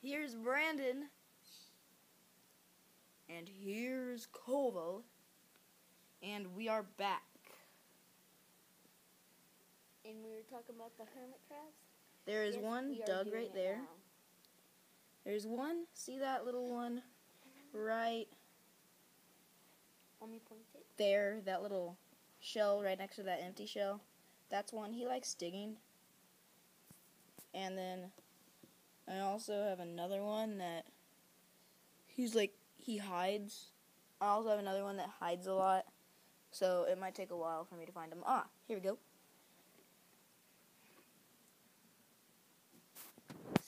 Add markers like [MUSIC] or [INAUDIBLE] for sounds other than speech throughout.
Here's Brandon. And here's Koval. And we are back. And we were talking about the hermit crabs. There is Yes, one dug right there. now. There's one. See that little one right Let me point it. there, that little shell right next to that empty shell. That's one. He likes digging. And then I also have another one that he's like he hides. I also have another one that hides a lot. So it might take a while for me to find him. Ah, here we go.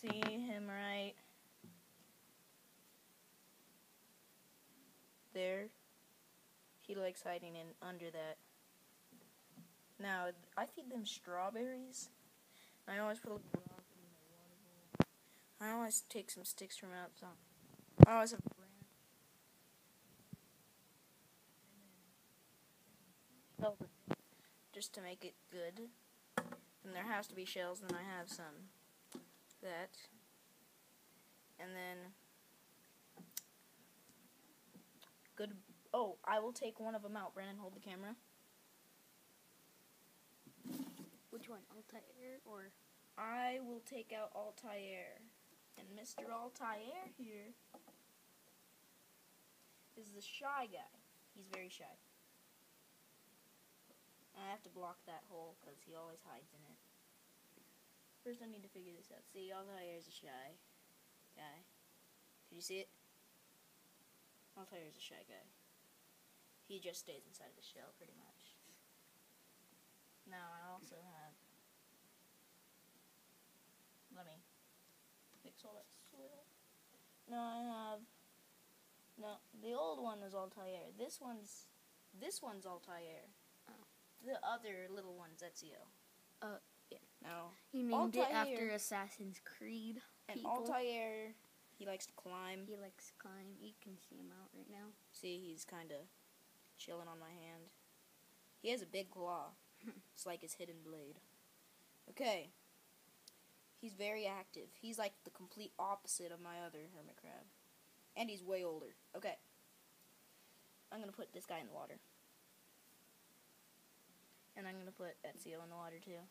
See him right there. He likes hiding in under that. Now I feed them strawberries. I always put a little rock in the water bowl. I always take some sticks from outside. I always have bran. And then just to make it good. And there has to be shells, and I have some. That. And then good. Oh, I will take one of them out. Brandon, hold the camera. Which one? Altair or I will take out Altair. And Mr. Altair here is the shy guy. He's very shy. I have to block that hole because he always hides in it. First, I need to figure this out. See, Altair is a shy guy. Can you see it? Altair is a shy guy. He just stays inside of the shell, pretty much. Now, I also have let me fix all that soil. No, I have. No, the old one is Altair. This one's. This one's Altair. Oh. The other little one's Ezio. Uh, yeah. No. he named it after Assassin's Creed And people. Altair, he likes to climb. He likes to climb. You can see him out right now. See, he's kind of chilling on my hand. He has a big claw. [LAUGHS] it's like his hidden blade. Okay. He's very active. He's like the complete opposite of my other hermit crab. And he's way older. Okay. I'm going to put this guy in the water. And I'm going to put Ezio in the water too.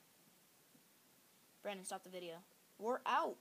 Brandon, stop the video. We're out.